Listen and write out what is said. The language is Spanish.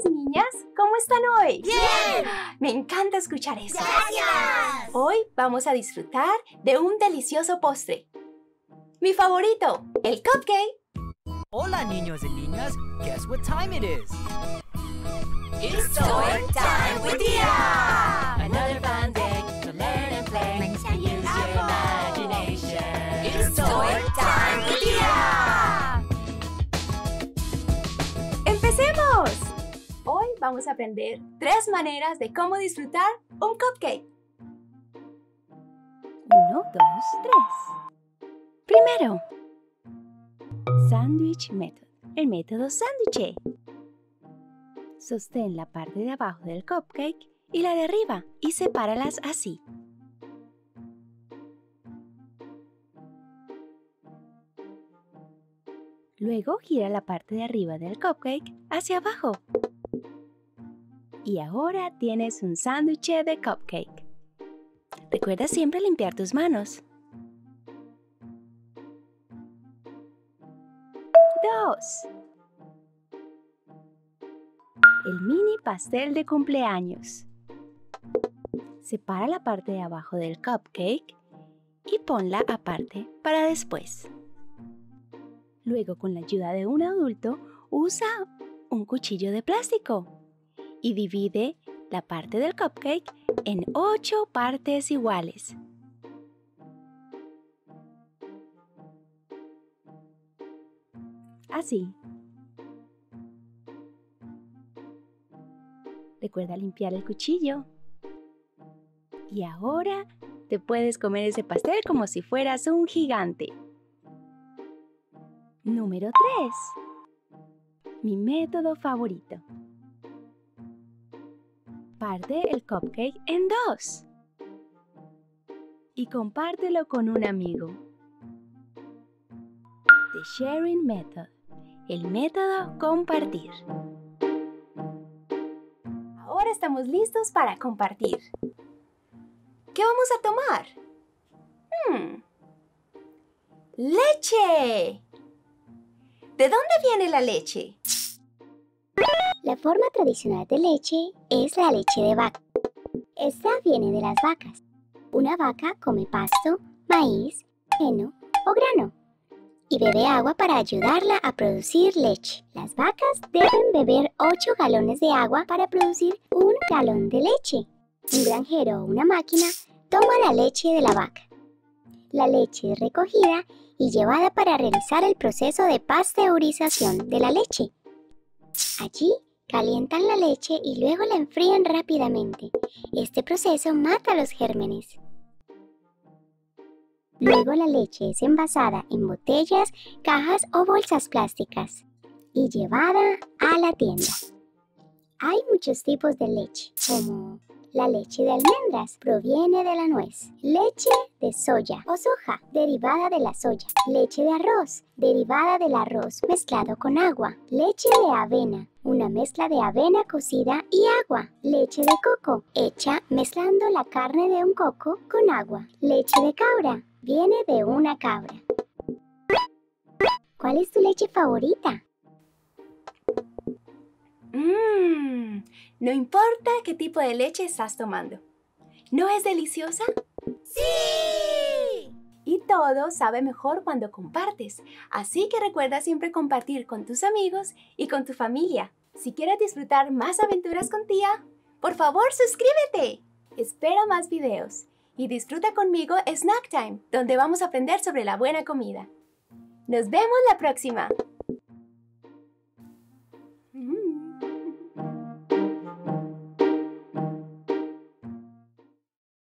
niños y niñas, ¿cómo están hoy? ¡Bien! Me encanta escuchar eso. ¡Gracias! Hoy vamos a disfrutar de un delicioso postre. Mi favorito, el cupcake. Hola niños y niñas, guess what time it is? It's toy time with Dia! Another fun day to learn and play. Use your imagination. It's toy time vamos a aprender tres maneras de cómo disfrutar un cupcake. Uno, dos, tres. Primero, Sandwich Method, el método sándwich. Sostén la parte de abajo del cupcake y la de arriba y sepáralas así. Luego gira la parte de arriba del cupcake hacia abajo. Y ahora tienes un sándwich de cupcake. Recuerda siempre limpiar tus manos. 2. El mini pastel de cumpleaños. Separa la parte de abajo del cupcake y ponla aparte para después. Luego, con la ayuda de un adulto, usa un cuchillo de plástico y divide la parte del cupcake en 8 partes iguales. Así. Recuerda limpiar el cuchillo. Y ahora te puedes comer ese pastel como si fueras un gigante. Número 3. Mi método favorito. Parte el cupcake en dos. Y compártelo con un amigo. The Sharing Method. El método compartir. Ahora estamos listos para compartir. ¿Qué vamos a tomar? Hmm. ¡Leche! ¿De dónde viene la leche? La forma tradicional de leche es la leche de vaca. Esta viene de las vacas. Una vaca come pasto, maíz, heno o grano y bebe agua para ayudarla a producir leche. Las vacas deben beber 8 galones de agua para producir un galón de leche. Un granjero o una máquina toma la leche de la vaca. La leche es recogida y llevada para realizar el proceso de pasteurización de la leche. Allí calientan la leche y luego la enfrían rápidamente. Este proceso mata los gérmenes. Luego la leche es envasada en botellas, cajas o bolsas plásticas y llevada a la tienda. Hay muchos tipos de leche, como la leche de almendras proviene de la nuez, leche de soya o soja derivada de la soya, leche de arroz derivada del arroz mezclado con agua, leche de avena, una mezcla de avena cocida y agua, leche de coco hecha mezclando la carne de un coco con agua, leche de cabra viene de una cabra. ¿Cuál es tu leche favorita? Mmm, no importa qué tipo de leche estás tomando. ¿No es deliciosa? ¡Sí! Y todo sabe mejor cuando compartes. Así que recuerda siempre compartir con tus amigos y con tu familia. Si quieres disfrutar más aventuras con tía, por favor suscríbete. Espera más videos y disfruta conmigo Snack Time, donde vamos a aprender sobre la buena comida. Nos vemos la próxima.